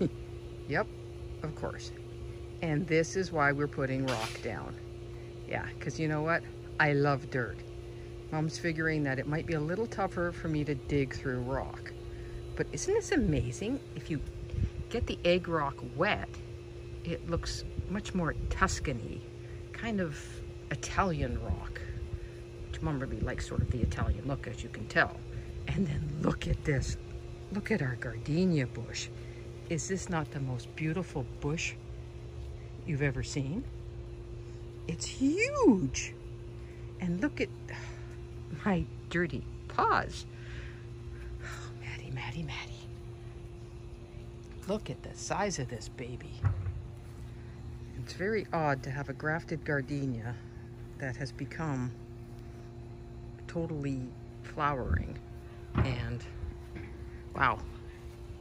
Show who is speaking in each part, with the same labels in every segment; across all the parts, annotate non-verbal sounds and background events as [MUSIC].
Speaker 1: [LAUGHS] yep, of course. And this is why we're putting rock down. Yeah, because you know what? I love dirt. Mom's figuring that it might be a little tougher for me to dig through rock. But isn't this amazing? If you get the egg rock wet, it looks much more Tuscany, kind of Italian rock, which Mom really likes sort of the Italian look, as you can tell. And then look at this. Look at our gardenia bush. Is this not the most beautiful bush you've ever seen? It's huge. And look at [SIGHS] my dirty paws. Oh, [SIGHS] Maddie, Maddie, Maddie. Look at the size of this baby. It's very odd to have a grafted gardenia that has become totally flowering and wow.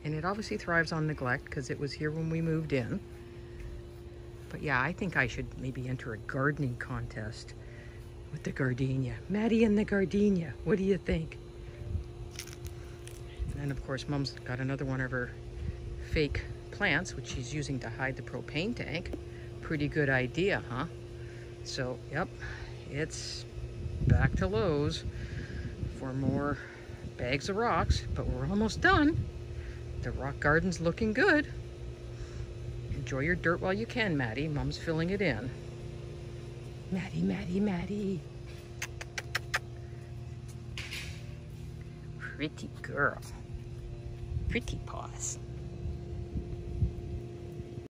Speaker 1: And it obviously thrives on neglect because it was here when we moved in. But yeah, I think I should maybe enter a gardening contest with the gardenia. Maddie and the gardenia, what do you think? And then of course, Mom's got another one of her fake plants, which she's using to hide the propane tank. Pretty good idea, huh? So, yep, it's back to Lowe's for more bags of rocks, but we're almost done. The rock garden's looking good. Enjoy your dirt while you can, Maddie. Mom's filling it in. Maddie, Maddie, Maddie. Pretty girl. Pretty paws.